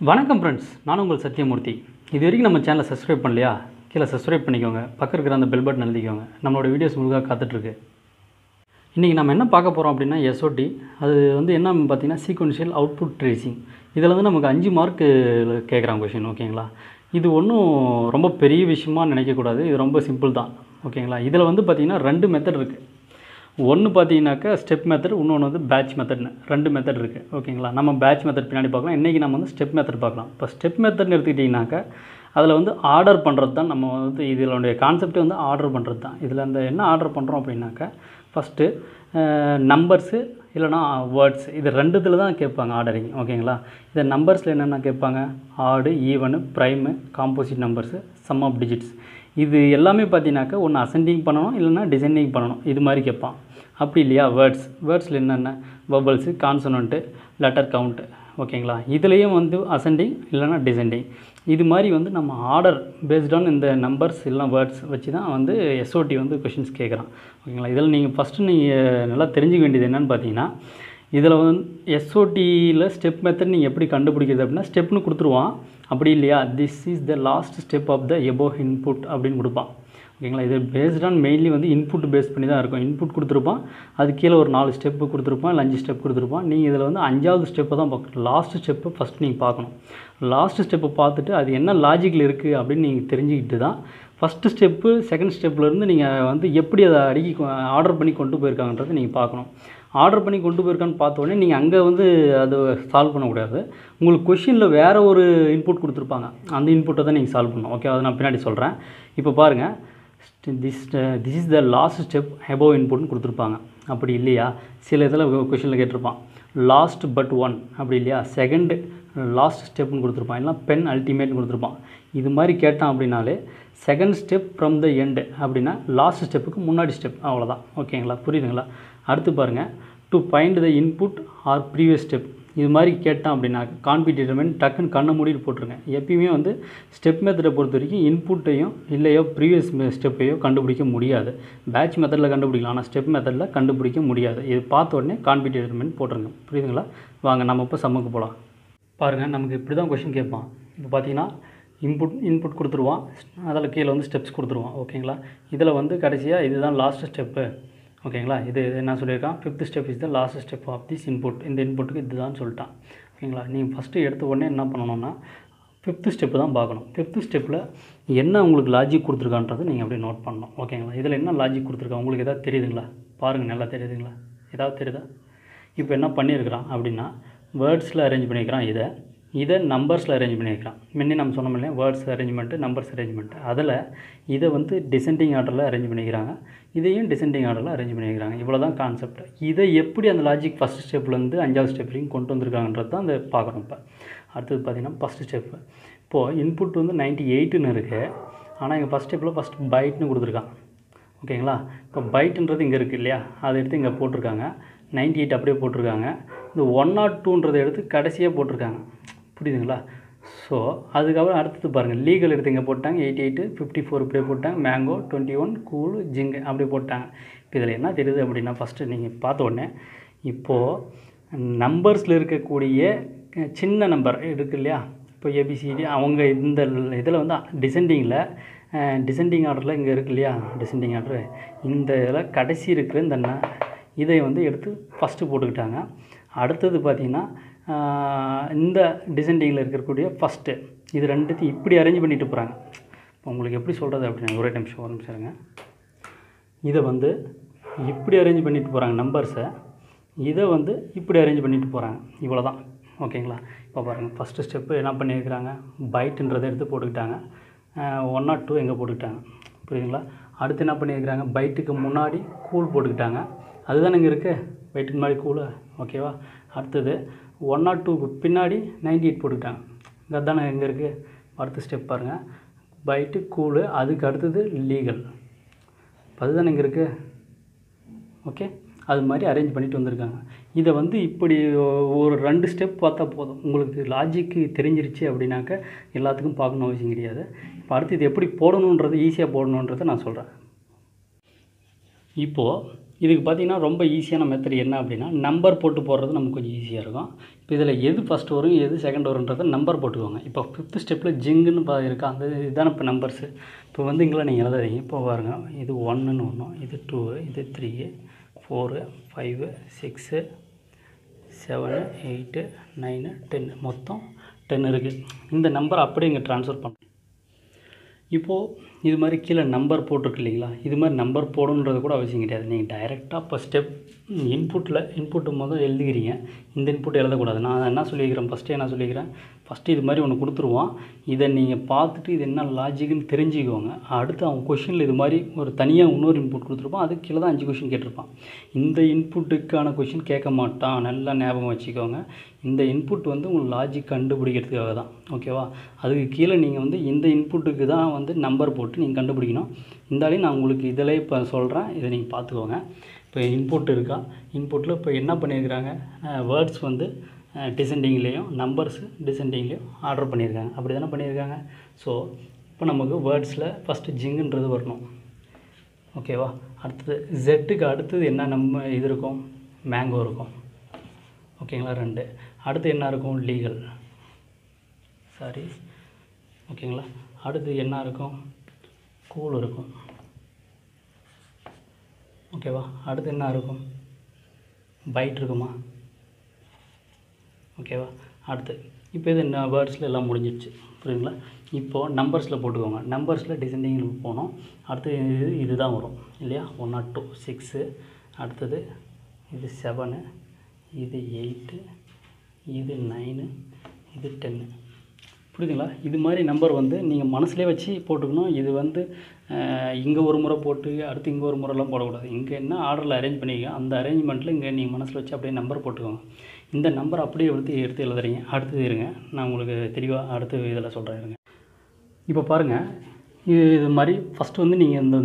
வணக்கம் ஃப்ரெண்ட்ஸ் நான் உங்கள் சத்யமூர்த்தி. இது வரைக்கும் நம்ம சேனலை சப்ஸ்கிரைப் பண்ணலையா? கீழே சப்ஸ்கிரைப் பண்ணிக்கோங்க. பக்கம் இருக்கிற அந்த பெல் பட்டன் எழுதிக்கோங்க. நம்மளோட வீடியோஸ் முழுக்காக காத்துட்ருக்கு. இன்றைக்கி நம்ம என்ன பார்க்க போகிறோம் அப்படின்னா எஸ்ஓடி அது வந்து என்ன பார்த்தீங்கன்னா சீக்வன்ஷியல் அவுட்புட் ட்ரேசிங் இதில் வந்து நமக்கு அஞ்சு மார்க்கு கேட்குறாங்க கொஷின் ஓகேங்களா இது ஒன்றும் ரொம்ப பெரிய விஷயமா நினைக்கக்கூடாது. இது ரொம்ப சிம்பிள் தான் ஓகேங்களா இதில் வந்து பார்த்திங்கன்னா ரெண்டு மெத்தட் இருக்குது ஒன்று பார்த்தீங்கன்னாக்கா ஸ்டெப் மெத்தட் இன்னொன்று வந்து பேட்ச் மெத்தட்னு ரெண்டு மெத்தட் இருக்குது ஓகேங்களா? நம்ம பேட்ச் மெத்தட் பின்னாடி பார்க்கலாம். இன்றைக்கி நம்ம வந்து ஸ்டெப் மெத்தட் பார்க்கலாம். இப்போ ஸ்டெப் மெத்தட்னு எடுத்துக்கிட்டிங்கனாக்கா அதில் வந்து ஆர்டர் பண்ணுறது தான் நம்ம வந்து இதனுடைய கான்செப்டே வந்து ஆர்டர் பண்ணுறது தான் இதில் அந்த என்ன ஆர்டர் பண்ணுறோம் அப்படின்னாக்கா ஃபஸ்ட்டு நம்பர்ஸு இல்லைனா வேர்ட்ஸ் இது ரெண்டுத்தில் தான் கேட்பாங்க ஆர்டரிங் ஓகேங்களா? இந்த நம்பர்ஸில் என்னென்ன கேட்பாங்க? Odd even prime composite numbers sum of digits இது எல்லாமே பார்த்தீங்கன்னாக்கா ஒன்று அசெண்டிங் பண்ணணும் இல்லைனா டிசைனிங் பண்ணணும். இது மாதிரி கேட்பான். அப்படி இல்லையா? வேர்ட்ஸ் வேர்ட்ஸில் என்னென்ன? பபுள்ஸு கான்சனண்ட்டு லெட்டர் கவுண்ட்டு ஓகேங்களா? இதுலேயும் வந்து அசெண்டிங் இல்லைனா டிசெண்டிங் இது மாதிரி வந்து நம்ம ஆர்டர் பேஸ்ட் ஆன் இந்த நம்பர்ஸ் இல்லைனா வேர்ட்ஸ் வச்சு தான் வந்து எஸ்ஓடி வந்து கொஷின்ஸ் கேட்குறான் ஓகேங்களா? இதில் நீங்கள் ஃபஸ்ட்டு நீங்கள் நல்லா தெரிஞ்சுக்க வேண்டியது என்னென்னு பார்த்தீங்கன்னா இதில் வந்து எஸ்ஓடியில் ஸ்டெப் மெத்தட் நீங்கள் எப்படி கண்டுபிடிக்கிறது அப்படின்னா ஸ்டெப்னு கொடுத்துருவான். அப்படி இல்லையா? This is the last step of the above input அப்படின்னு கொடுப்பான். ஓகேங்களா இது பேஸ்ட் ஆன் மெயின்லி வந்து இன்புட் பேஸ் பண்ணி தான் இருக்கும். இன்புட் கொடுத்துருப்பான் அது கீழே ஒரு நாலு ஸ்டெப்பு கொடுத்துருப்பான் இல்லை அஞ்சு ஸ்டெப் கொடுத்துருப்பான் நீங்கள் இதில் வந்து அஞ்சாவது ஸ்டெப்பை தான் பார்க்கணும் லாஸ்ட் ஸ்டெப்பை ஃபஸ்ட் நீங்கள் பார்க்கணும். லாஸ்ட் ஸ்டெப்பை பார்த்துட்டு அது என்ன லாஜிக்கில் இருக்குது அப்படின்னு நீங்கள் தெரிஞ்சுக்கிட்டு தான் ஃபஸ்ட்டு ஸ்டெப்பு செகண்ட் ஸ்டெப்லேருந்து நீங்கள் வந்து எப்படி அதை அடுக்கி ஆர்டர் பண்ணி கொண்டு போயிருக்காங்கன்றதை நீங்கள் பார்க்கணும். ஆர்டர் பண்ணி கொண்டு போயிருக்கான்னு பார்த்த உடனே நீங்கள் அங்கே வந்து அதை சால்வ் பண்ணக்கூடாது. உங்களுக்கு கொஷினில் வேறு ஒரு இன்புட் கொடுத்துருப்பாங்க. அந்த இன்புட்டை தான் நீங்கள் சால்வ் பண்ணணும். ஓகே அதை நான் பின்னாடி சொல்கிறேன் இப்போ பாருங்கள் this this is the last step above இன்புட்னு கொடுத்துருப்பாங்க. அப்படி இல்லையா? சில இதில் கொஷினில் கேட்டிருப்பான். லாஸ்ட் பட் ஒன் அப்படி இல்லையா? செகண்டு லாஸ்ட் ஸ்டெப்னு கொடுத்துருப்பான். இல்லைனா பென் அல்டிமேட்னு கொடுத்துருப்பான். இது மாதிரி கேட்டான் அப்படின்னாலே second step from the end அப்படின்னா லாஸ்ட் ஸ்டெப்புக்கு முன்னாடி ஸ்டெப் அவ்வளோதான் ஓகேங்களா புரியுதுங்களா? அடுத்து பாருங்கள் to find the input or previous step இது மாதிரி கேட்டான் அப்படின்னா கான்பிடிட்டர்மெண்ட் டக்குன்னு கண்ணை மூடிட்டு போட்டுருங்க. எப்பயுமே வந்து ஸ்டெப் மெத்தடை பொறுத்த வரைக்கும் இன்புட்டையும் இல்லையோ ப்ரீவியஸ் ஸ்டெப்பையோ கண்டுபிடிக்க முடியாது. பேட்ச் மெத்தடில் கண்டுபிடிக்கலாம் ஆனால் ஸ்டெப் மெத்தடில் கண்டுபிடிக்க முடியாது. இது பார்த்த உடனே கான்பிடிட்டர்மெண்ட் போட்டுருங்க. புரியுதுங்களா? வாங்க நம்ம இப்போ சம்முக்கு போகலாம் பாருங்கள் நமக்கு இப்படி தான் கொஷின் கேட்பான். இப்போ பார்த்தீங்கன்னா இன்புட் இன்புட் கொடுத்துருவான். அதில் கீழே வந்து ஸ்டெப்ஸ் கொடுத்துருவான். ஓகேங்களா இதில் வந்து கடைசியாக இதுதான் லாஸ்ட் ஸ்டெப்பு ஓகேங்களா? இது என்ன சொல்லியிருக்கான்? Fifth step is the last step of this input இந்த இன்புட்டுக்கு இதுதான் சொல்லிட்டான். ஓகேங்களா? நீங்கள் ஃபஸ்ட்டு எடுத்த உடனே என்ன பண்ணணும்னா ஃபிஃப்த்து ஸ்டெப்பு தான் பார்க்கணும். ஃபிஃப்த்து ஸ்டெப்பில் என்ன உங்களுக்கு லாஜிக் கொடுத்துருக்கான்றதை நீங்கள் அப்படியே நோட் பண்ணணும். ஓகேங்களா? இதில் என்ன லாஜிக் கொடுத்துருக்கா உங்களுக்கு எதாவது தெரியுதுங்களா? பாருங்கள் நல்லா தெரியுதுங்களா? ஏதாவது தெரியுதா? இப்போ என்ன பண்ணியிருக்கிறான் அப்படின்னா வேர்ட்ஸில் அரேஞ்ச் பண்ணியிருக்கிறான் இதை. இதை நம்பர்ஸில் அரேஞ்ச் பண்ணியிருக்கலாம். முன்னே நம்ம சொன்னோம் இல்லையா வேர்ட்ஸ் அரேஞ்ச்மெண்ட்டு நம்பர்ஸ் அரேஞ்ச்மெண்ட்டு அதில் இதை வந்து டிசெண்டிங் ஆர்டரில் அரேஞ்ச் பண்ணிக்கிறாங்க. இதையும் டிசெண்டிங் ஆர்டரில் அரேஞ்ச் பண்ணிக்கிறாங்க. இவ்வளோ தான் கான்செப்ட் இதை எப்படி அந்த லாஜிக் ஃபஸ்ட் ஸ்டெப்லேருந்து அஞ்சாவது ஸ்டெப் வரைக்கும் கொண்டு வந்திருக்காங்கன்றது தான் அந்த பார்க்குறோம் இப்போ. அடுத்தது பார்த்திங்கன்னா ஃபஸ்ட் ஸ்டெப்பு இப்போது இன்புட் வந்து நைன்ட்டி எயிட்டுன்னு இருக்குது ஆனால் இங்கே ஃபஸ்ட் ஸ்டெப்பில் ஃபஸ்ட் பைட்னு கொடுத்துருக்காங்க. ஓகேங்களா? இப்போ பைட்டுன்றது இங்கே இருக்குது இல்லையா? அதை எடுத்து இங்கே போட்டிருக்காங்க. நைன்ட்டி எயிட் அப்படியே போட்டிருக்காங்க. இந்த ஒன் நாட் டூன்றதை எடுத்து கடைசியாக போட்டிருக்காங்க. புரியுதுங்களா? ஸோ அதுக்கப்புறம் அடுத்தது பாருங்கள் லீகல் எடுத்து இங்கே போட்டாங்க. எயிட்டி எயிட்டு ஃபிஃப்டி ஃபோர் இப்படியே போட்டாங்க. மேங்கோ டுவெண்ட்டி ஒன் கூல் ஜிங்கு அப்படி போட்டாங்க. இப்போ இதில் என்ன தெரியுது அப்படின்னா ஃபஸ்ட்டு நீங்கள் பார்த்த உடனே இப்போது நம்பர்ஸில் இருக்கக்கூடிய சின்ன நம்பர் இருக்குது இல்லையா? இப்போ ஏபிசிடி அவங்க இந்த இதில் வந்து டிசெண்டிங்கில் டிசெண்டிங் ஆர்டரில் இங்கே இருக்கு இல்லையா? டிசெண்டிங் ஆர்டரு இந்த இதில் கடைசி இருக்கிற இந்த இதை வந்து எடுத்து ஃபஸ்ட்டு போட்டுக்கிட்டாங்க. அடுத்தது பார்த்திங்கன்னா இந்த டிசைனிங்கில் இருக்கக்கூடிய ஃபஸ்ட்டு இது ரெண்டுத்தையும் இப்படி அரேஞ்ச் பண்ணிட்டு போகிறாங்க இப்போ உங்களுக்கு எப்படி சொல்கிறது அப்படின்னு ஒரே நிமிஷம் ஒரு நிமிஷம் இருங்க. இதை வந்து இப்படி அரேஞ்ச் பண்ணிட்டு போகிறாங்க நம்பர்ஸை இதை வந்து இப்படி அரேஞ்ச் பண்ணிட்டு போகிறாங்க இவ்வளோ தான் ஓகேங்களா? இப்போ பாருங்கள் ஃபஸ்ட்டு ஸ்டெப்பு என்ன பண்ணியிருக்கிறாங்க? பைட்டுன்றதை எடுத்து போட்டுக்கிட்டாங்க. ஒன் நாட் டூ எங்கே போட்டுக்கிட்டாங்க. புரியுதுங்களா? அடுத்து என்ன பண்ணியிருக்கிறாங்க? பைட்டுக்கு முன்னாடி கூல் போட்டுக்கிட்டாங்க. அதுதான் இங்கே இருக்குது பைட்டுக்கு முன்னாடி கூலு ஓகேவா? அடுத்தது ஒன் நாட் டூக்கு பின்னாடி நைன்டி எயிட் போட்டுக்கிட்டாங்க. இங்கே எங்கே இருக்குது அடுத்த ஸ்டெப் பாருங்கள் பைட்டு கூலு அதுக்கு அடுத்தது லீகல் அதுதானே இங்கே இருக்குது ஓகே அது மாதிரி அரேஞ்ச் பண்ணிட்டு வந்திருக்காங்க. இதை வந்து இப்படி ஒரு ரெண்டு ஸ்டெப் பார்த்தா போதும். உங்களுக்கு லாஜிக்கு தெரிஞ்சிருச்சு அப்படின்னாக்க எல்லாத்துக்கும் பார்க்கணும் அவசியம் கிடையாது. இப்போ அடுத்து இது எப்படி போடணுன்றது ஈஸியாக போடணுன்றதை நான் சொல்கிறேன் இப்போது இதுக்கு பார்த்தீங்கன்னா ரொம்ப ஈஸியான மெத்தட் என்ன அப்படின்னா நம்பர் போட்டு போடுறது நமக்கு கொஞ்சம் ஈஸியாக இருக்கும். இப்போ இதில் எது ஃபஸ்ட் வரும் எது செகண்ட் வரும்ன்றதை நம்பர் போட்டுக்கோங்க. இப்போ ஃபிஃப்த் ஸ்டெப்பில் ஜிங்குன்னு பா இருக்கா அந்த இதுதான் இப்போ நம்பர்ஸு இப்போ வந்து இங்கே நீங்கள் எழுதுறீங்க இப்போ பாருங்க இது ஒன்றுன்னு ஒன்று இது டூ இது three four five six seven eight nine ten மொத்தம் டென் இருக்குது இந்த நம்பர் அப்படியே இங்கே ட்ரான்ஸ்ஃபர் பண்ண இப்போது இது மாதிரி கீழே நம்பர் போட்டிருக்கு இல்லைங்களா? இது மாதிரி நம்பர் போடணுன்றது கூட அவசியம் கிடையாது. நீங்கள் டைரெக்டாக ஃபஸ்ட் ஸ்டெப் இன்புட்டில் இன்புட்டு மொதல் எழுதிக்கிறீங்க. இந்த இன்புட் எழுதக்கூடாது. நான் என்ன சொல்லியிருக்கிறேன்? ஃபஸ்ட்டு என்ன சொல்லியிருக்கிறேன்? ஃபஸ்ட்டு இது மாதிரி ஒன்று கொடுத்துருவான் இதை நீங்கள் பார்த்துட்டு இது என்ன லாஜிக்குன்னு தெரிஞ்சுக்கோங்க. அடுத்து அவன் கொஷினில் இது மாதிரி ஒரு தனியாக இன்னொரு இன்புட் கொடுத்துருப்பான் அதுக்கு கீழே தான் அஞ்சு கொஷின் கேட்டிருப்பான். இந்த இன்புட்டுக்கான கொஷின் கேட்க மாட்டான். நல்லா ஞாபகம் வச்சுக்கோங்க. இந்த இன்புட் வந்து உங்கள் லாஜிக் கண்டுபிடிக்கிறதுக்காக தான். ஓகேவா அதுக்கு கீழே நீங்கள் வந்து இந்த இன்புட்டுக்கு தான் வந்து நம்பர் போட்டு நீங்கள் கண்டுபிடிக்கணும். இருந்தாலே நான் உங்களுக்கு இதில் இப்போ சொல்கிறேன் இதை நீங்கள் பார்த்துக்கோங்க. இப்போ இன்புட் இருக்கா? இன்புட்டில் இப்போ என்ன பண்ணியிருக்கிறாங்க? வேர்ட்ஸ் வந்து டிசெண்டிங்லேயும் நம்பர்ஸ் டிசெண்டிங்லேயும் ஆர்டர் பண்ணியிருக்காங்க. அப்படி தானே பண்ணியிருக்காங்க? ஸோ இப்போ நமக்கு வேர்ட்ஸில் ஃபஸ்ட்டு ஜிங்குன்றது வரணும். ஓகேவா அடுத்தது ஜெட்டுக்கு அடுத்தது என்ன நம்ம இது இருக்கும்? மேங்கோ இருக்கும். ஓகேங்களா ரெண்டு. அடுத்து என்ன இருக்கும்? லீகல் சாரி ஓகேங்களா அடுத்து என்ன இருக்கும்? கூல் இருக்கும். ஓகேவா அடுத்து என்ன இருக்கும்? பைட் இருக்குமா? ஓகேவா? அடுத்து இப்போ இது என்ன வேர்ட்ஸில் எல்லாம் முடிஞ்சிடுச்சு புரியுங்களா இப்போது நம்பர்ஸில் போட்டுக்கோங்க. நம்பர்ஸில் டிசெண்டிங்கில் போனோம். அடுத்து இது இதுதான் வரும் இல்லையா? ஒன் நாட் டூ சிக்ஸு அடுத்தது இது செவனு இது எயிட்டு இது நைனு இது டென்னு புரியுதுங்களா? இது மாதிரி நம்பர் வந்து நீங்கள் மனசுலேயே வச்சு போட்டுக்கணும். இது வந்து இங்கே ஒரு முறை போட்டு அடுத்து இங்கே ஒரு முறைலாம் போடக்கூடாது. இங்கே என்ன ஆர்டரில் அரேஞ்ச் பண்ணிக்கோ அந்த அரேஞ்ச்மெண்ட்டில் இங்கே நீங்கள் மனசில் வச்சு அப்படியே நம்பர் போட்டுக்கோங்க. இந்த நம்பர் அப்படியே வந்து எடுத்து எழுதுறீங்க. அடுத்தது இருங்க. நான் உங்களுக்கு தெளிவாக அடுத்த இதில் சொல்கிறேன் இருங்க. இப்போ பாருங்கள் இது இது மாதிரி ஃபஸ்ட்டு வந்து நீங்கள் இந்த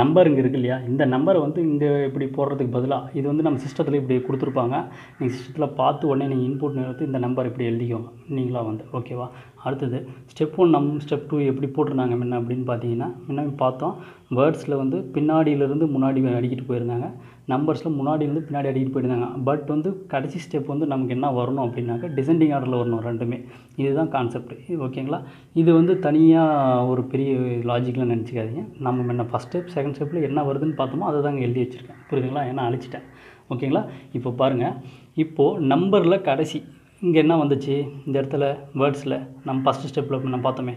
நம்பர் இங்கே இருக்கு இல்லையா? இந்த நம்பரை வந்து இங்கே இப்படி போடுறதுக்கு பதிலாக இது வந்து நம்ம சிஸ்டத்தில் இப்படி கொடுத்துருப்பாங்க. நீங்கள் சிஸ்டத்தில் பார்த்து உடனே நீங்கள் இன்புட் நிறுத்தி இந்த நம்பர் இப்படி எழுதிக்கோங்க. நீங்களாக வந்து. ஓகேவா அடுத்தது ஸ்டெப் ஒன் நம் ஸ்டெப் டூ எப்படி போட்டிருந்தாங்க முன்ன அப்படின்னு பார்த்தீங்கன்னா முன்ன பார்த்தோம் வேர்ட்ஸில் வந்து பின்னாடியிலேருந்து முன்னாடி அடிக்கிட்டு போயிருந்தாங்க நம்பர்ஸில் முன்னாடியிலேருந்து பின்னாடி அடிக்கிட்டு போயிருந்தாங்க. பட் வந்து கடைசி ஸ்டெப் வந்து நமக்கு என்ன வரணும் அப்படின்னாக்கா டிசெண்டிங் ஆர்டரில் வரணும் ரெண்டுமே. இதுதான் கான்செப்ட் ஓகேங்களா இது வந்து தனியாக ஒரு பெரிய லாஜிக்லாம் நினச்சிக்காதீங்க. நம்ம என்ன ஃபஸ்ட் ஸ்டெப் செகண்ட் ஸ்டெப்பில் என்ன வருதுன்னு பார்த்தோமோ அதை தாங்க எழுதி வச்சுருக்கேன். புரியுதுங்களா? ஏன்னா அழிச்சிட்டேன். ஓகேங்களா இப்போ பாருங்கள் இப்போது நம்பரில் கடைசி இங்கே என்ன வந்துச்சு? இந்த இடத்துல வேர்ட்ஸில் நம்ம ஃபஸ்ட்டு ஸ்டெப்பில் நம்ம பார்த்தோமே.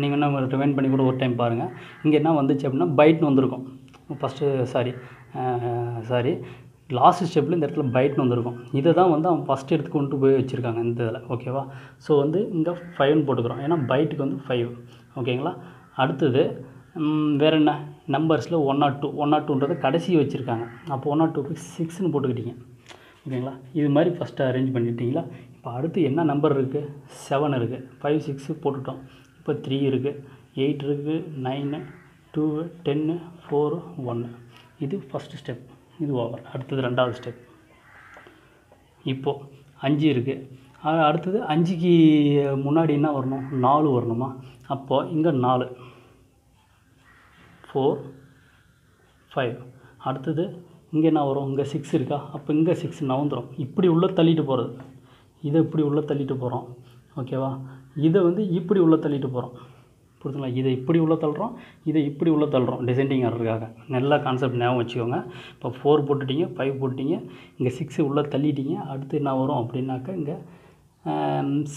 நீங்கள் என்ன ரிமைண்ட் பண்ணி கூட ஒரு டைம் பாருங்கள் இங்கே என்ன வந்துச்சு அப்படின்னா பைட்னு வந்திருக்கும். ஃபஸ்ட்டு சாரி சாரி லாஸ்ட் ஸ்டெப்பில் இந்த இடத்துல பைட்னு வந்திருக்கும். இதை தான் வந்து அவன் ஃபஸ்ட் எடுத்து கொண்டு போய் வச்சுருக்காங்க இந்த இதில் ஓகேவா ஸோ வந்து இங்கே ஃபைவ்னு போட்டுக்கிறோம். ஏன்னா பைட்டுக்கு வந்து ஃபைவ் ஓகேங்களா அடுத்தது வேறு என்ன? நம்பர்ஸில் one not two one not டூன்றது கடைசி வச்சுருக்காங்க. அப்போ ஒன் நாட் டூக்கு சிக்ஸ்னு போட்டுக்கிட்டீங்க. ஓகேங்களா? இது மாதிரி ஃபஸ்ட்டு அரேஞ்ச் பண்ணிட்டீங்களா? இப்போ அடுத்து என்ன நம்பர் இருக்குது செவன் இருக்குது ஃபைவ் சிக்ஸு போட்டுட்டோம். இப்போ த்ரீ இருக்குது எயிட் இருக்குது நைனு டூ டென்னு ஃபோரு ஒன்று இது ஃபஸ்ட்டு ஸ்டெப் இது ஓவர் அடுத்தது ரெண்டாவது ஸ்டெப் இப்போது அஞ்சு இருக்குது அடுத்தது அஞ்சுக்கு முன்னாடி என்ன வரணும்? நாலு வரணுமா? அப்போது இங்கே நாலு. ஃபோர் ஃபைவ் அடுத்தது இங்கே என்ன வரும் இங்கே சிக்ஸ் இருக்கா? அப்போ இங்கே சிக்ஸ் நவுந்துடும் இப்படி உள்ளே தள்ளிட்டு போகிறது இதை இப்படி உள்ளே தள்ளிட்டு போகிறோம் ஓகேவா இதை வந்து இப்படி உள்ளே தள்ளிட்டு போகிறோம் புரியுதுங்களா? இதை இப்படி உள்ளே தள்ளுறோம் இதை இப்படி உள்ளே தள்ளுறோம். டிசைண்டிங் ஆர்டருக்காக நல்லா கான்செப்ட் ஞாபகம் வச்சுக்கோங்க. இப்போ ஃபோர் போட்டுட்டீங்க ஃபைவ் போட்டுட்டீங்க. இங்கே சிக்ஸு உள்ளே தள்ளிட்டீங்க. அடுத்து என்ன வரும் அப்படின்னாக்கா இங்கே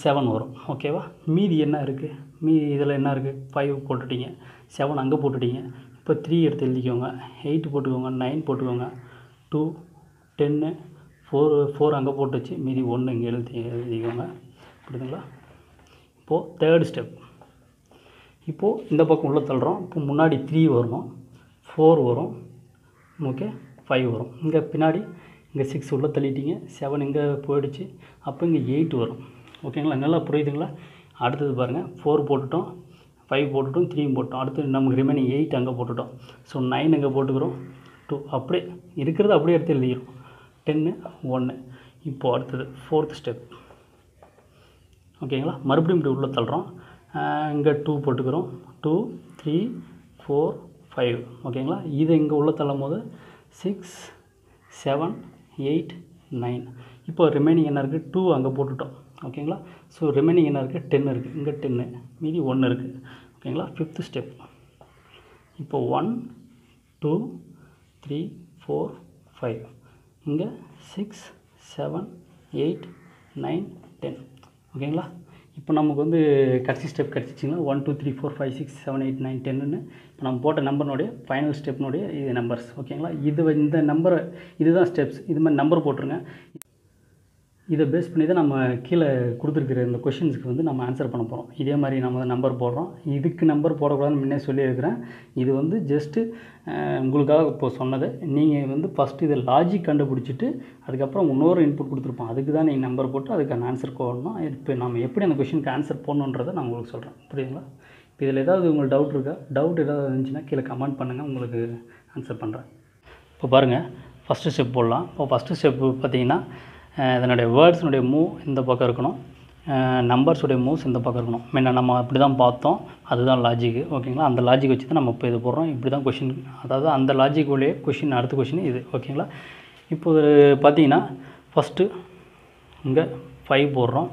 செவன் வரும். ஓகேவா மீதி என்ன இருக்குது மீதி இதில் என்ன இருக்குது ஃபைவ் போட்டுட்டீங்க. செவன் அங்கே போட்டுட்டீங்க. இப்போ த்ரீ எடுத்து எழுதிக்கோங்க. எயிட் போட்டுக்கோங்க நைன் போட்டுக்கோங்க. டூ டென்னு ஃபோர் ஃபோர் அங்கே போட்டு வச்சு மீதி ஒன்று இங்கே எழுதி எழுதிக்கோங்க. புரியுதுங்களா? இப்போது தேர்ட் ஸ்டெப் இப்போது இந்த பக்கம் உள்ளே தள்ளுறோம். இப்போ முன்னாடி த்ரீ வரும். ஃபோர் வரும். ஓகே ஃபைவ் வரும். இங்கே பின்னாடி இங்கே சிக்ஸ் உள்ளே தள்ளிட்டீங்க. செவன் இங்கே போயிடுச்சு. அப்போ இங்கே எயிட் வரும். ஓகேங்களா நல்லா புரியுதுங்களா? அடுத்தது பாருங்கள் ஃபோர் போட்டுட்டோம். ஃபைவ் போட்டுட்டோம் த்ரீயும் போட்டோம். அடுத்து நமக்கு ரிமைனிங் எயிட் அங்கே போட்டுட்டோம். ஸோ நைன் அங்கே போட்டுக்கிறோம். டூ அப்படியே இருக்கிறத அப்படியே எடுத்து எழுதிக்கிறோம். டென்னு ஒன்று இப்போது அடுத்தது ஃபோர்த் ஸ்டெப் ஓகேங்களா மறுபடியும் இப்படி உள்ளே தள்ளுறோம். இங்கே டூ போட்டுக்கிறோம். டூ த்ரீ ஃபோர் ஃபைவ் ஓகேங்களா இதை இங்கே உள்ளே தள்ளும் போது சிக்ஸ் செவன் எயிட் நைன் இப்போ ரிமைனிங் என்ன இருக்குது டூ அங்கே போட்டுட்டோம். ஓகேங்களா ஸோ ரிமைனிங் என்ன இருக்குது டென் இருக்குது இங்கே டென்னு மீதி ஒன்று இருக்குது ஓகேங்களா? ஃபிஃப்த்து ஸ்டெப் இப்போ one two three four five இங்கே six seven eight nine ten ஓகேங்களா? இப்போ நமக்கு வந்து கடைசி step கிடச்சிச்சிங்கன்னா one two three four five six seven eight nine டென்னு இப்போ நம்ம போட்ட நம்பர்னுடைய ஃபைனல் ஸ்டெப்னுடைய இது நம்பர்ஸ் ஓகேங்களா? இது இந்த நம்பரை இதுதான் ஸ்டெப்ஸ் இது மாதிரி நம்பர் போட்டுருங்க. இதை பேஸ் பண்ணி தான் நம்ம கீழே கொடுத்துருக்குற இந்த கொஷின்ஸுக்கு வந்து நம்ம ஆன்சர் பண்ண போகிறோம் இதே மாதிரி நம்ம நம்பர் போடுறோம். இதுக்கு நம்பர் போடக்கூடாதுன்னு முன்னே சொல்லியிருக்கிறேன். இது வந்து ஜஸ்ட்டு உங்களுக்காக இப்போ சொன்னது. நீங்கள் வந்து ஃபஸ்ட்டு இதை லாஜிக் கண்டுபிடிச்சிட்டு அதுக்கப்புறம் இன்னொரு இன்புட் கொடுத்துருப்போம். அதுக்கு தான் நீங்கள் நம்பர் போட்டு அதுக்கான ஆன்சர் போடணும். இப்போ நம்ம எப்படி அந்த கொஷினுக்கு ஆன்சர் போடணுன்றதை நான் உங்களுக்கு சொல்கிறேன் புரியுதுங்களா? இப்போ இதில் ஏதாவது உங்களுக்கு டவுட் இருக்கா? டவுட் ஏதாவது இருந்துச்சுன்னா கீழே கமெண்ட் பண்ணுங்கள் உங்களுக்கு ஆன்சர் பண்ணுறேன் இப்போ பாருங்கள் ஃபஸ்ட்டு ஸ்டெப் போடலாம். இப்போ ஃபஸ்ட்டு ஸ்டெப் பார்த்தீங்கன்னா இதனுடைய வேர்ட்ஸினுடைய மூவ் இந்த பக்கம் இருக்கணும். நம்பர்ஸுடைய மூவ்ஸ் இந்த பக்கம் இருக்கணும். முன்ன நம்ம அப்படி தான் பார்த்தோம். அதுதான் லாஜிக்கு ஓகேங்களா? அந்த லாஜிக் வச்சு தான் நம்ம இப்போ இது போடுறோம். இப்படி தான் கொஷின் அதாவது அந்த லாஜிக் கொஷின் அடுத்த கொஷின் இது. ஓகேங்களா? இப்போது பார்த்தீங்கன்னா ஃபஸ்ட்டு இங்கே ஃபைவ் போடுறோம்.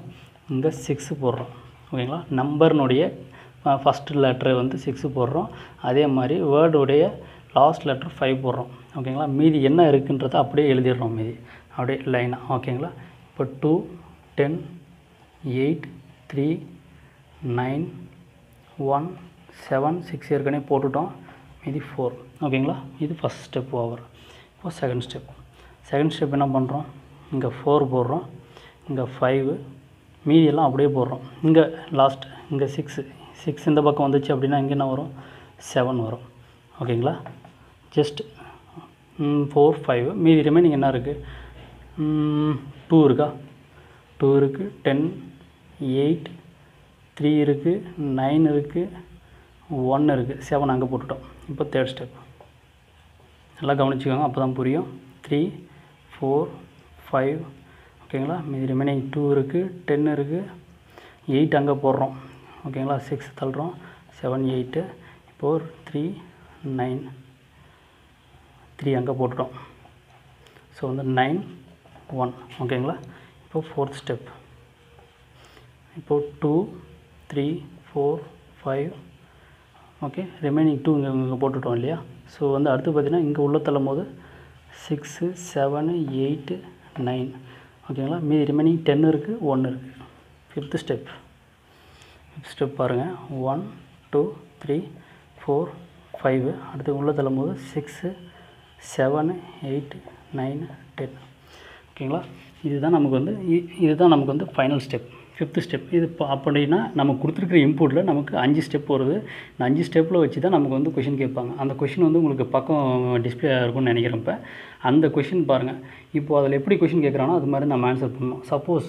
இங்கே சிக்ஸு போடுறோம். ஓகேங்களா? நம்பர்னுடைய ஃபஸ்ட்டு லெட்ரு வந்து சிக்ஸு போடுறோம். அதே மாதிரி வேர்டுடைய லாஸ்ட் லெட்ரு ஃபைவ் போடுறோம். ஓகேங்களா? மீதி என்ன இருக்குன்றதை அப்படியே எழுதிடுறோம் மீதி. அப்படியே லைனாக ஓகேங்களா இப்போ two ten eight three nine one seven six ஏற்கனவே போட்டுட்டோம். மீதி ஃபோர் ஓகேங்களா இது ஃபஸ்ட் ஸ்டெப் ஓவர் இப்போ செகண்ட் ஸ்டெப் செகண்ட் ஸ்டெப் என்ன பண்ணுறோம் இங்கே ஃபோர் போடுறோம். இங்கே ஃபைவு மீதி எல்லாம் அப்படியே போடுறோம். இங்கே லாஸ்ட் இங்கே சிக்ஸு சிக்ஸ் இந்த பக்கம் வந்துச்சு அப்படின்னா இங்கே என்ன வரும்? செவன் வரும். ஓகேங்களா ஜஸ்ட் ஃபோர் ஃபைவ் மீதி ரிமைனிங் என்ன இருக்குது டூ இருக்கா? டூ இருக்குது டென் எயிட் த்ரீ இருக்குது நைன் இருக்குது ஒன் இருக்குது செவன் அங்கே போட்டுட்டோம். இப்போ தேர்ட் ஸ்டெப் நல்லா கவனிச்சுக்கோங்க அப்போ தான் புரியும் த்ரீ ஃபோர் ஃபைவ் ஓகேங்களா மீதி ரிமைனிங் டூ இருக்குது டென் இருக்குது எயிட் அங்கே போடுறோம். ஓகேங்களா six தள்ளுறோம். Seven eight four three nine three அங்கே போட்டுட்டோம். ஸோ வந்து நைன் ஒன் ஓகேங்களா இப்போ ஃபோர்த் ஸ்டெப் இப்போது two three four five okay remaining two இங்கே இங்கே போட்டுட்டோம் இல்லையா? ஸோ வந்து அடுத்து பார்த்தீங்கன்னா இங்கே உள்ள தள்ளும் போது சிக்ஸு செவனு எயிட்டு நைன் ஓகேங்களா மீதி ரிமைனிங் டென் இருக்குது ஒன்று இருக்குது ஃபிஃப்த்து ஸ்டெப் ஃபிஃப்த் ஸ்டெப் பாருங்கள் one two three four five அடுத்து உள்ள தள்ளும் போது six seven eight nine ten ஓகேங்களா? இதுதான் நமக்கு வந்து இதுதான் நமக்கு வந்து ஃபைனல் ஸ்டெப் ஃபிஃப்த்து ஸ்டெப் இது இப்போ அப்படின்னா நம்ம கொடுத்துருக்குற இன்புட்டில் நமக்கு அஞ்சு ஸ்டெப் வருது இந்த அஞ்சு ஸ்டெப்பில் வச்சு தான் நமக்கு வந்து கொஷின் கேட்பாங்க. அந்த கொஷின் வந்து உங்களுக்கு பக்கம் டிஸ்பிளே இருக்கும்னு நினைக்கிறேன் இப்போ. அந்த கொஷின் பாருங்கள் இப்போ அதில் எப்படி கொஷின் கேட்குறானோ அது மாதிரி நம்ம ஆன்சர் பண்ணணும். சப்போஸ்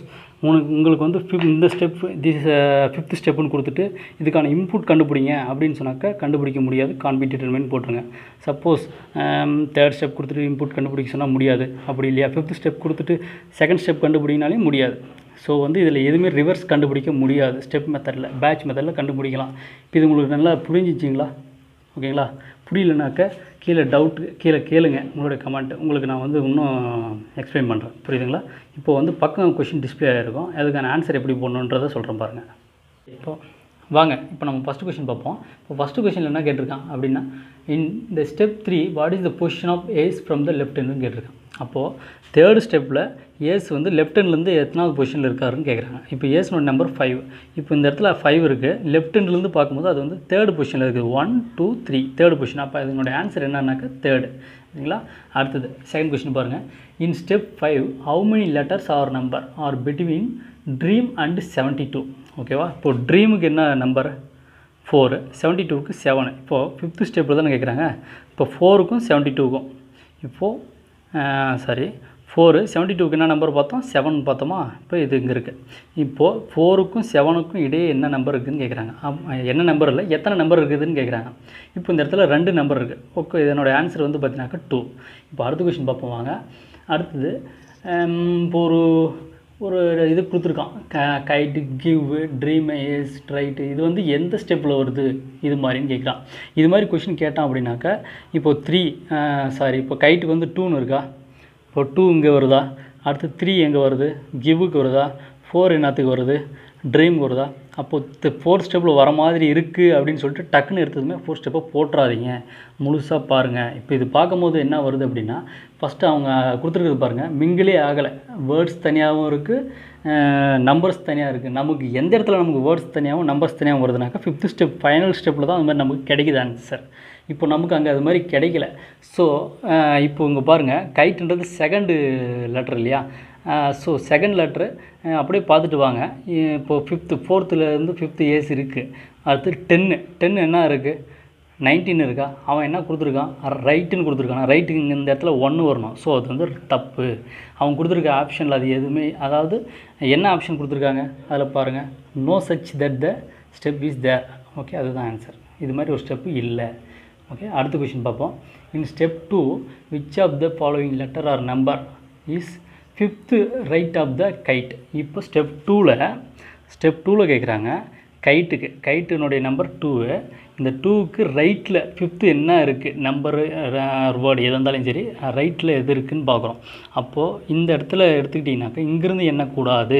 உனக்கு உங்களுக்கு வந்து ஃபிஃப்த் இந்த ஸ்டெப் திஸ் ஃபிஃப்த் ஸ்டெப்புன்னு கொடுத்துட்டு இதுக்கான இன்புட் கண்டுபிடிங்க அப்படின்னு சொன்னாக்கா கண்டுபிடிக்க முடியாது. கான்பி டிட்டர்மெண்ட் போட்டுருங்க. சப்போஸ் தேர்ட் ஸ்டெப் கொடுத்துட்டு இன்புட் கண்டுபிடிக்க சொன்னால் முடியாது. அப்படி இல்லையா? ஃபிஃப்த் ஸ்டெப் கொடுத்துட்டு செகண்ட் ஸ்டெப் கண்டுபிடினாலே முடியாது. ஸோ வந்து இதில் எதுவுமே ரிவர்ஸ் கண்டுபிடிக்க முடியாது. ஸ்டெப் மெத்தடில் பேட்ச் மெத்தடில் கண்டுபிடிக்கலாம். இப்போ இது உங்களுக்கு நல்லா புரிஞ்சிச்சிங்களா? ஓகேங்களா? புரியலனாக்க கீழே டவுட் கீழே கேளுங்க உங்களுடைய கமெண்ட் உங்களுக்கு நான் வந்து இன்னும் எக்ஸ்பிளைன் பண்ணுறேன் புரியுதுங்களா? இப்போ வந்து பக்கம் கொஷின் டிஸ்பிளே ஆகிருக்கும் அதுக்கான ஆன்சர் எப்படி போடணுன்றதை சொல்கிறேன் பாருங்கள் இப்போ வாங்க இப்போ நம்ம ஃபஸ்ட்டு கொஷின் பார்ப்போம். இப்போ ஃபஸ்ட்டு கொஷினில் என்ன கேட்டிருக்கான் அப்படின்னா in the step three what is the position of S from the லெஃப்ட்னு கேட்டிருக்கான். அப்போது தேர்ட் ஸ்டெப்பில் ஏஸ் வந்து லெஃப்ட் ஹேண்ட்லேருந்து எத்தனாவது பொசிஷனில் இருக்காருன்னு கேட்குறாங்க இப்போ ஏஸ்னோட நம்பர் ஃபைவ் இப்போ இந்த இடத்துல ஃபைவ் இருக்குது லெஃப்ட் ஹேண்ட்லேருந்து பார்க்கும்போது அது வந்து தேர்ட் பொசிஷனில் இருக்குது one two three third position அப்போ இதனோட ஆன்சர் என்னன்னாக்கா தேர்டு சரிங்களா? அடுத்தது செகண்ட் கொஷின் பாருங்கள் in step five how many letters or number are between dream and seventy two ஓகேவா இப்போ ட்ரீமுக்கு என்ன நம்பர் ஃபோரு செவன்ட்டி டூக்கு செவனு இப்போது ஃபிஃப்த்து ஸ்டெப்பில் தானே கேட்குறாங்க இப்போ ஃபோருக்கும் செவன்ட்டி டூக்கும் இப்போது சாரி. ஃபோரு செவன்ட்டி டூக்கு என்ன நம்பர் பார்த்தோம்? செவன் பார்த்தோமா? இப்போ இது இங்கே இருக்குது இப்போது ஃபோருக்கும் செவனுக்கும் இடையே என்ன நம்பர் இருக்குதுன்னு கேட்குறாங்க என்ன நம்பர் இல்லை எத்தனை நம்பர் இருக்குதுன்னு கேட்குறாங்க இப்போ இந்த இடத்துல ரெண்டு நம்பர் இருக்குது ஓகே இதனோட ஆன்சர் வந்து பார்த்தீங்கன்னாக்கா டூ இப்போ அடுத்த கொஷின் பார்ப்போம் வாங்க. அடுத்தது இப்போ ஒரு ஒரு இது கொடுத்துருக்கான். க கைட்டு கிவ் ட்ரீம் ஏஸ் ட்ரைட்டு இது வந்து எந்த ஸ்டெப்பில் வருது இது மாதிரின்னு கேட்குறான். இது மாதிரி கொஷின் கேட்டான் அப்படின்னாக்கா இப்போ த்ரீ சாரி இப்போ கைட்டுக்கு வந்து டூன்னு இருக்கா? இப்போ டூ இங்கே வருதா? அடுத்து த்ரீ எங்கே வருது? கிவ்வுக்கு வருதா? ஃபோர் என்னத்துக்கு வருது? ட்ரீம் வருதா? அப்போது ஃபோர் ஸ்டெப்பில் வர மாதிரி இருக்குது அப்படின்னு சொல்லிட்டு டக்குன்னு எடுத்ததுமே ஃபோர் ஸ்டெப்பை போட்டுறாதீங்க. முழுசாக பாருங்கள் இப்போ இது பார்க்கும்போது என்ன வருது அப்படின்னா ஃபஸ்ட்டு அவங்க கொடுத்துருக்குறது பாருங்கள் மிங்கிலே ஆகலை. வேர்ட்ஸ் தனியாகவும் இருக்குது நம்பர்ஸ் தனியாக இருக்குது நமக்கு எந்த இடத்துல நமக்கு வேர்ட்ஸ் தனியாகவும் நம்பர்ஸ் தனியாகவும் வருதுனாக்கா ஃபிஃப்த்து ஸ்டெப் ஃபைனல் ஸ்டெப்பில் தான் அந்த மாதிரி நமக்கு கிடைக்குது ஆன்சர் இப்போ நமக்கு அங்கே அது மாதிரி கிடைக்கல. ஸோ இப்போ இங்கே பாருங்கள் கைட்டுன்றது செகண்டு லெட்டர் இல்லையா? ஸோ செகண்ட் லெட்ரு அப்படியே பார்த்துட்டு வாங்க. இப்போது ஃபிஃப்த்து ஃபோர்த்துலேருந்து ஃபிஃப்த்து ஏஸ் இருக்குது அடுத்து டென்னு டென்னு என்ன இருக்குது நைன்டீன் இருக்கா? அவன் என்ன கொடுத்துருக்கான்? ரைட்டுன்னு கொடுத்துருக்கான். ரைட்டுக்கு இந்த இடத்துல ஒன்று வரணும். ஸோ அது வந்து தப்பு. அவன் கொடுத்துருக்க ஆப்ஷனில் அது எதுவுமே அதாவது என்ன ஆப்ஷன் கொடுத்துருக்காங்க? அதில் பாருங்கள் no such that the step is there okay அதுதான் ஆன்சர் இது மாதிரி ஒரு ஸ்டெப்பு இல்லை. ஓகே அடுத்த கொஷின் பார்ப்போம். In step two which of the following letter or number is fifth right of the kite இப்போ ஸ்டெப் டூவில் ஸ்டெப் டூவில் கேட்குறாங்க கைட்டுக்கு கைட்டினுடைய நம்பர் டூவு இந்த டூவுக்கு ரைட்டில் ஃபிஃப்த்து என்ன இருக்குது நம்பரு வேர்டு எது இருந்தாலும் சரி ரைட்டில் எது இருக்குதுன்னு பார்க்குறோம். அப்போது இந்த இடத்துல எடுத்துக்கிட்டிங்கனாக்கா இங்கேருந்து எண்ணக்கூடாது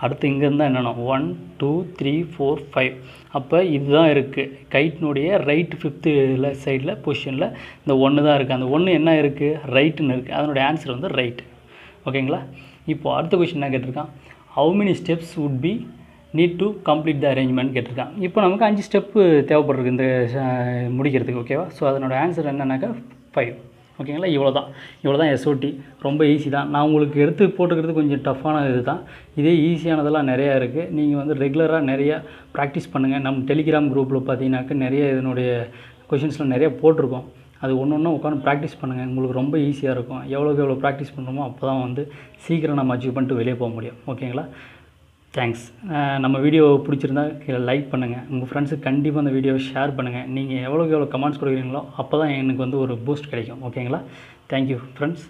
அடுத்து இங்கேருந்து தான் என்னென்ன one two three four five அப்போ இதுதான் இருக்குது கைட்டினுடைய ரைட் ஃபிஃப்த்தில் சைடில் பொசிஷனில் இந்த ஒன்று தான் இருக்குது அந்த ஒன்று என்ன இருக்குது ரைட்டுன்னு இருக்குது அதனுடைய ஆன்சர் வந்து ரைட்டு ஓகேங்களா? இப்போது அடுத்த கொஷின் என்ன கேட்டிருக்கான்? How many steps would be need to complete the arrangement கேட்டிருக்கான். இப்போ நமக்கு அஞ்சு ஸ்டெப்பு தேவைப்படுறது இந்த முடிக்கிறதுக்கு ஓகேவா ஸோ அதனோட ஆன்சர் என்னன்னாக்கா ஃபைவ் ஓகேங்களா? இவ்வளோ தான் இவ்வளோ தான் எஸ்ஓடி ரொம்ப ஈஸி தான். நான் உங்களுக்கு எடுத்து போட்டுக்கிறது கொஞ்சம் டஃப்பான இது தான் இதே ஈஸியானதெல்லாம் நிறையா இருக்குது நீங்கள் வந்து ரெகுலராக நிறையா ப்ராக்டிஸ் பண்ணுங்கள் நம்ம டெலிகிராம் குரூப்பில் பார்த்தீங்கன்னாக்கா நிறைய இதனுடைய கொஷின்ஸ்லாம் நிறைய போட்டிருக்கோம். அது ஒன்று ஒன்று உட்காந்து ப்ராக்டிஸ் பண்ணுங்கள் உங்களுக்கு ரொம்ப ஈஸியாக இருக்கும். எவ்வளோக்கு எவ்வளோ ப்ராக்டிஸ் பண்ணுறோமோ அப்போ தான் வந்து சீக்கிரம் நம்ம அச்சீவ் பண்ணிட்டு வெளியே போக முடியும். ஓகேங்களா தேங்க்ஸ் நம்ம வீடியோ பிடிச்சிருந்தா கீழே லைக் பண்ணுங்கள் உங்கள் ஃப்ரெண்ட்ஸுக்கு கண்டிப்பாக அந்த வீடியோவை ஷேர் பண்ணுங்கள் நீங்கள் எவ்வளோக்கு எவ்வளோ கமெண்ட்ஸ் கொடுக்குறீங்களோ அப்போ தான் எனக்கு வந்து ஒரு பூஸ்ட் கிடைக்கும். ஓகேங்களா தேங்க்யூ ஃப்ரெண்ட்ஸ்